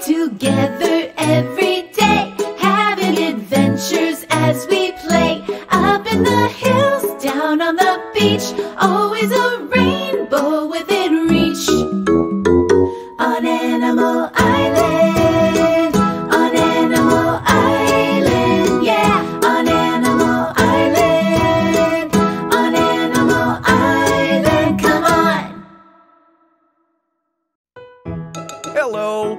together every day, having adventures as we play. Up in the hills, down on the beach, always a rainbow within reach. On Animal Island, on Animal Island, yeah, on Animal Island, on Animal Island, come on. Hello,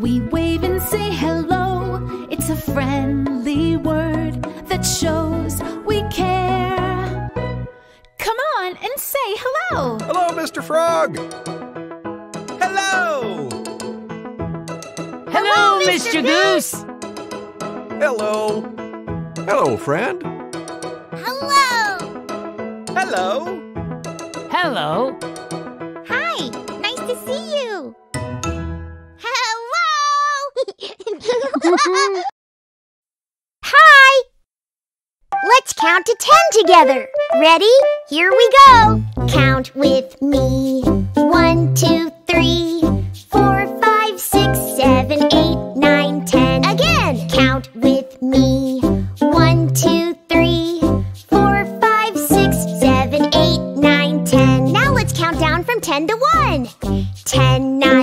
we wave and say hello. It's a friendly word that shows we care. Come on and say hello. Hello, Mr. Frog. Hello. Hello, Mr. Goose. Hello. Hello, friend. Hello. Hello. Hello. Hi. Let's count to ten together. Ready? Here we go. Count with me. One, two, three, four, five, six, seven, eight, nine, ten. Again. Count with me. One, two, three, four, five, six, seven, eight, nine, ten. Now let's count down from ten to one. Ten, nine,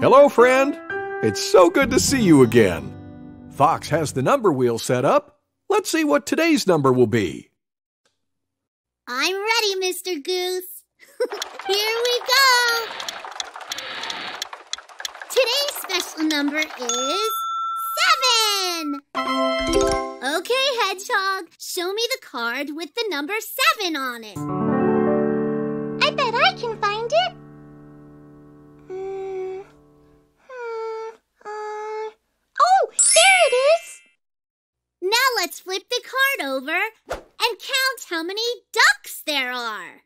Hello, friend. It's so good to see you again. Fox has the number wheel set up. Let's see what today's number will be. I'm ready, Mr. Goose. Here we go. Today's special number is seven. Okay, Hedgehog, show me the card with the number seven on it. Let's flip the card over and count how many ducks there are.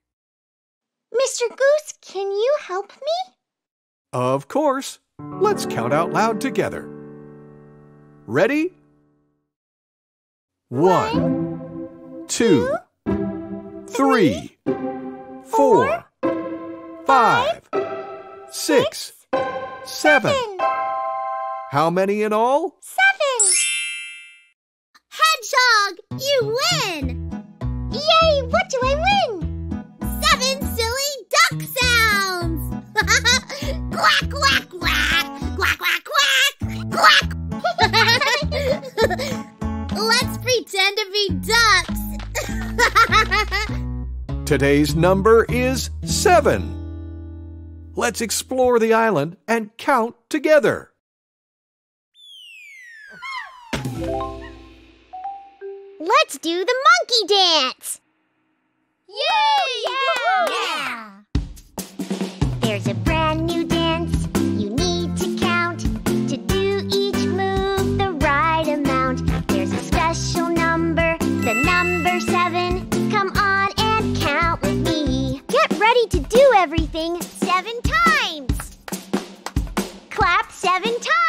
Mr. Goose, can you help me? Of course. Let's count out loud together. Ready? One, two, three, four, five, six, seven. How many in all? Seven. Hedgehog, you win! Yay! What do I win? Seven silly duck sounds! quack, quack, quack! Quack, quack, quack! Quack! Let's pretend to be ducks! Today's number is seven. Let's explore the island and count together. Let's do the monkey dance! Yay! Oh, yeah! There's a brand new dance you need to count to do each move the right amount. There's a special number, the number seven. Come on and count with me. Get ready to do everything seven times. Clap seven times.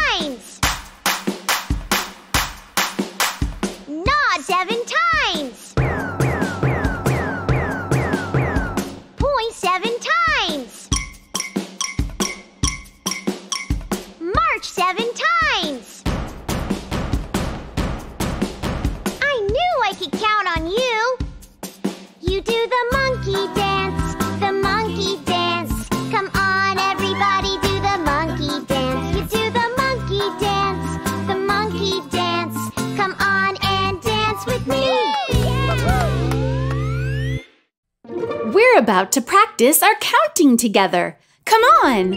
About to practice our counting together. Come on.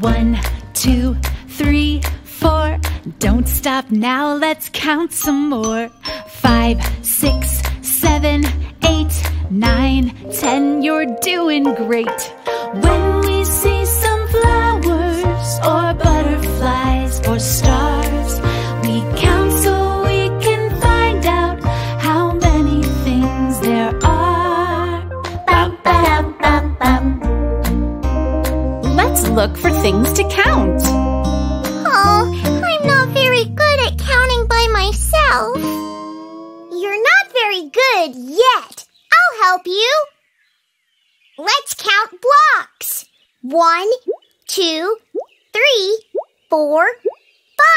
One, two, three, four. Don't stop now, let's count some more. Five, six, seven, eight, nine, ten. You're doing great. When look for things to count. Oh, I'm not very good at counting by myself. You're not very good yet. I'll help you. Let's count blocks. One, two, three, four,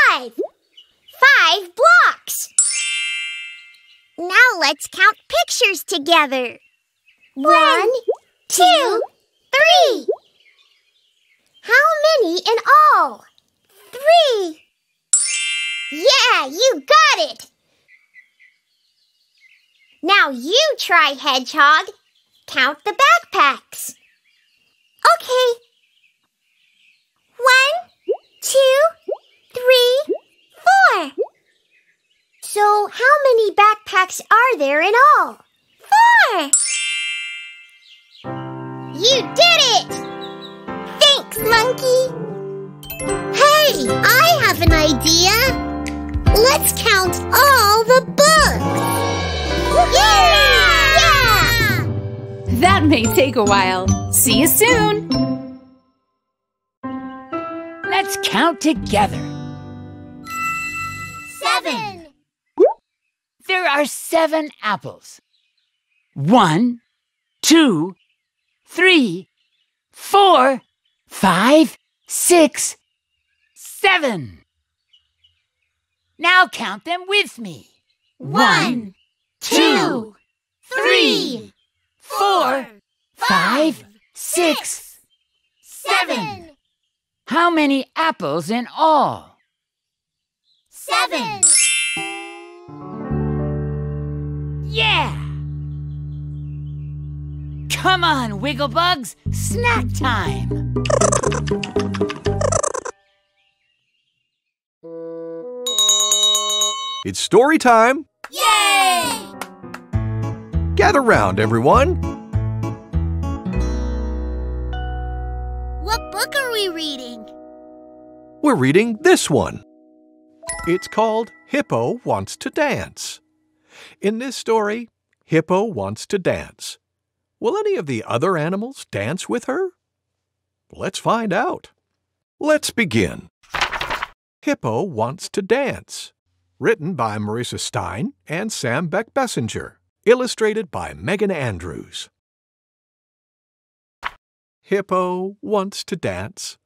five. Five blocks. Now let's count pictures together. One, two, three. How many in all? Three. Yeah, you got it. Now you try, Hedgehog. Count the backpacks. Okay. One, two, three, four. So how many backpacks are there in all? Four. You did it! Thanks, Monkey. Hey, I have an idea. Let's count all the books. Yeah! Yeah! That may take a while. See you soon. Let's count together. Seven. There are seven apples. One, two, three, four, five, six, seven. Now count them with me. One, two, three, four, five, six, seven. How many apples in all? Seven. Yeah! Come on, Wigglebugs, snack time! It's story time. Yay! Gather round, everyone. What book are we reading? We're reading this one. It's called Hippo Wants to Dance. In this story, Hippo wants to dance. Will any of the other animals dance with her? Let's find out. Let's begin. Hippo Wants to Dance. Written by Marissa Stein and Sam Beckbessinger. Illustrated by Megan Andrews. Hippo wants to dance.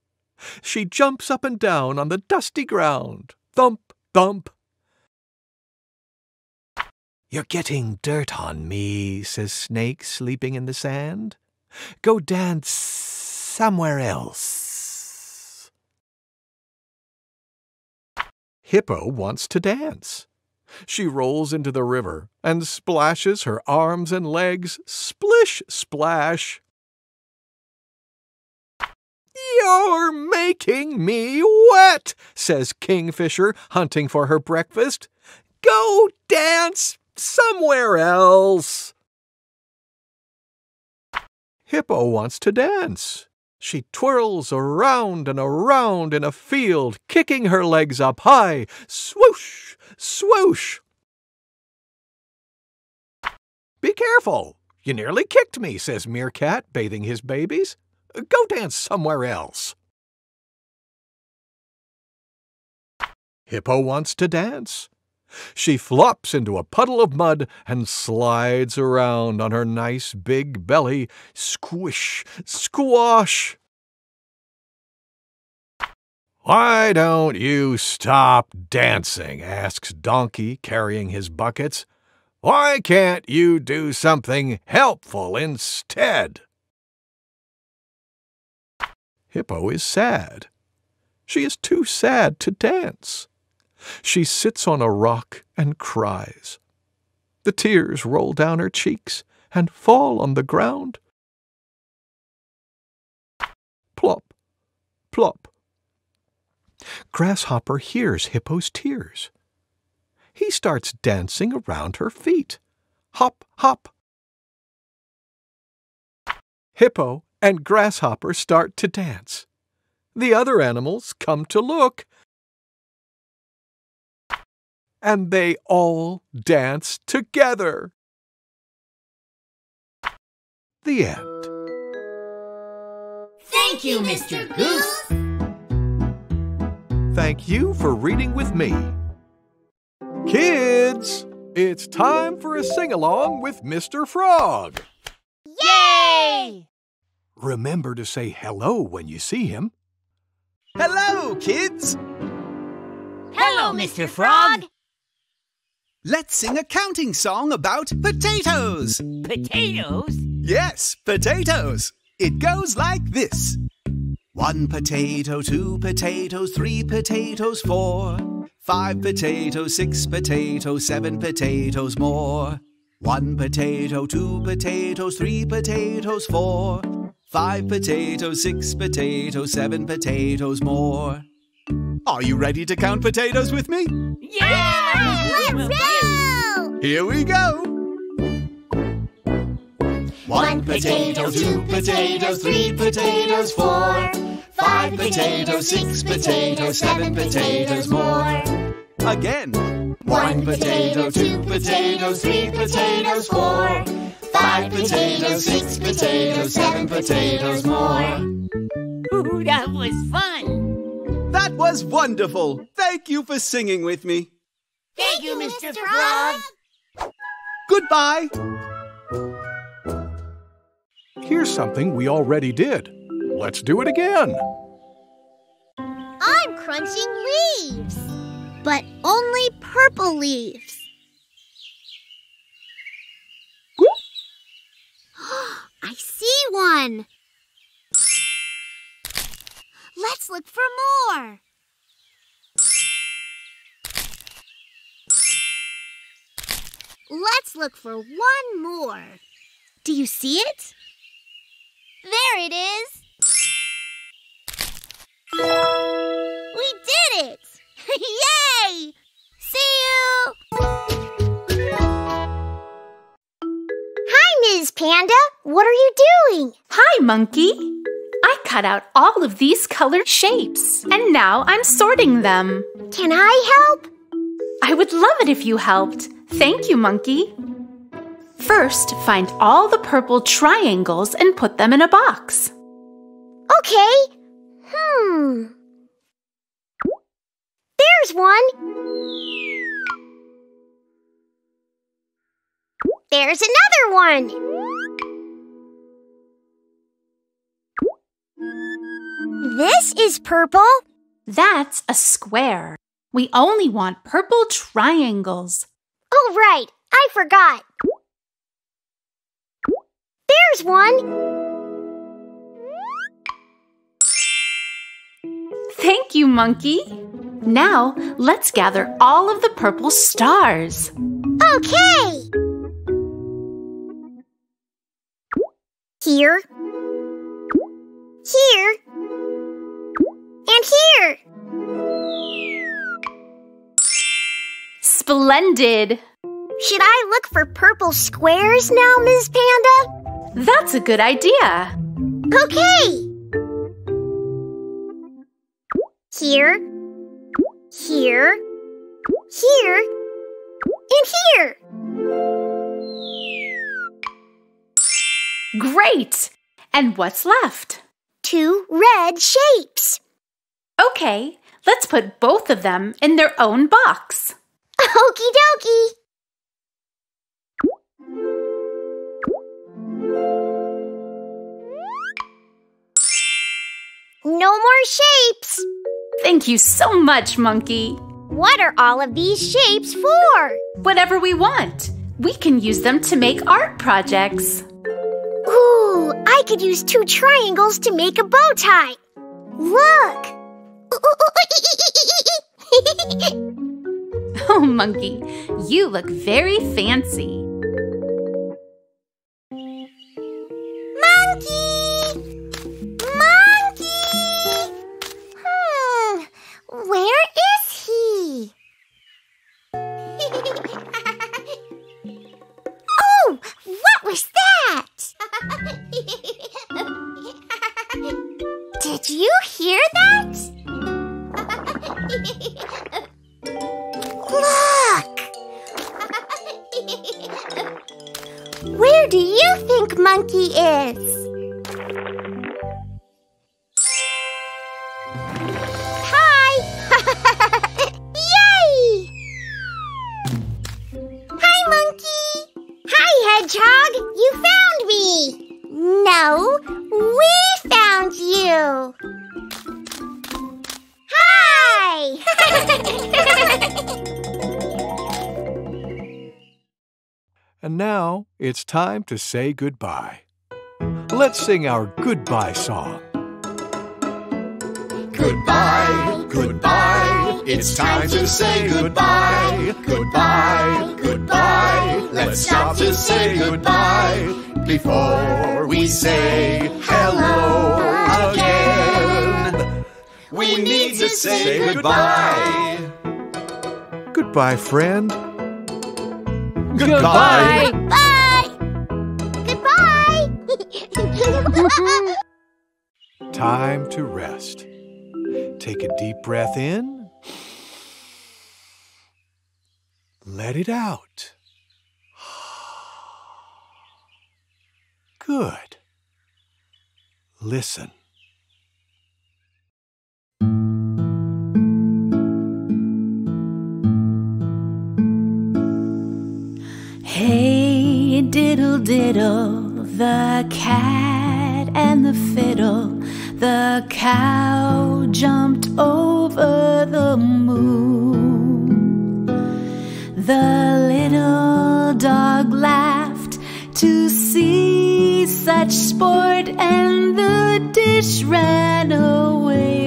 She jumps up and down on the dusty ground. Thump, thump. You're getting dirt on me, says Snake, sleeping in the sand. Go dance somewhere else. Hippo wants to dance. She rolls into the river and splashes her arms and legs, splish, splash. You're making me wet, says Kingfisher, hunting for her breakfast. Go dance somewhere else. Hippo wants to dance. She twirls around and around in a field, kicking her legs up high. Swoosh, swoosh. Be careful. You nearly kicked me, says Meerkat, bathing his babies. Go dance somewhere else. Hippo wants to dance. She flops into a puddle of mud and slides around on her nice big belly. Squish, squash. Why don't you stop dancing? asks Donkey, carrying his buckets. Why can't you do something helpful instead? Hippo is sad. She is too sad to dance. She sits on a rock and cries. The tears roll down her cheeks and fall on the ground. Plop, plop. Grasshopper hears Hippo's tears. He starts dancing around her feet. Hop, hop. Hippo and Grasshopper start to dance. The other animals come to look. And they all dance together. The end. Thank you, Mr. Goose. Thank you for reading with me. Kids, it's time for a sing along with Mr. Frog. Yay! Remember to say hello when you see him. Hello, kids! Hello, Mr. Frog. Let's sing a counting song about potatoes. Potatoes? Yes, potatoes. It goes like this One potato, two potatoes, three potatoes, four. Five potatoes, six potatoes, seven potatoes more. One potato, two potatoes, three potatoes, four. Five potatoes, six potatoes, seven potatoes more. Are you ready to count potatoes with me? Yeah! Let's go! Here we go. One potato, two potatoes, three potatoes, four. Five potatoes, six potatoes, seven potatoes more. Again. One potato, two potatoes, three potatoes, four. Five potatoes, six potatoes, seven potatoes more. Ooh, that was fun. That was wonderful. Thank you for singing with me. Thank you, Mr. Frog. Goodbye. Here's something we already did. Let's do it again. I'm crunching leaves, but only purple leaves. I see one. Let's look for more. Let's look for one more. Do you see it? There it is. We did it! Yay! See you! Hi, Ms. Panda. What are you doing? Hi, Monkey. I cut out all of these colored shapes, and now I'm sorting them. Can I help? I would love it if you helped. Thank you, Monkey. First, find all the purple triangles and put them in a box. Okay. Hmm. There's one. There's another one. This is purple. That's a square. We only want purple triangles. Oh, right. I forgot. There's one. Thank you, Monkey. Now, let's gather all of the purple stars. Okay. Here. Here. And here. Splendid! Should I look for purple squares now, Ms. Panda? That's a good idea. Okay. Here. Here. Here. And here. Great! And what's left? Two red shapes. Okay, let's put both of them in their own box. Okie dokie. No more shapes. Thank you so much, Monkey. What are all of these shapes for? Whatever we want. We can use them to make art projects. I could use two triangles to make a bow tie. Look. Oh, Monkey. You look very fancy. Hedgehog! You found me! No, we found you! Hi! And now it's time to say goodbye. Let's sing our goodbye song. Goodbye, goodbye. It's time to say goodbye. Goodbye, goodbye. Let's stop to say goodbye before we say hello again. We need to say goodbye. Goodbye, friend. Goodbye. Bye! Goodbye! Time to rest. Take a deep breath in. Let it out. Good. Listen. Hey, diddle diddle, the cat and the fiddle. The cow jumped over the moon. The little dog laughed such sport, and the dish ran away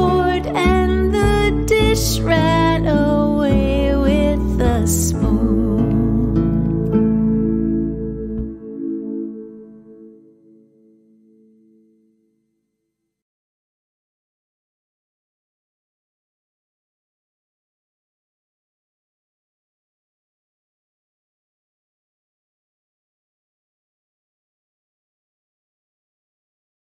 and the dish ran away.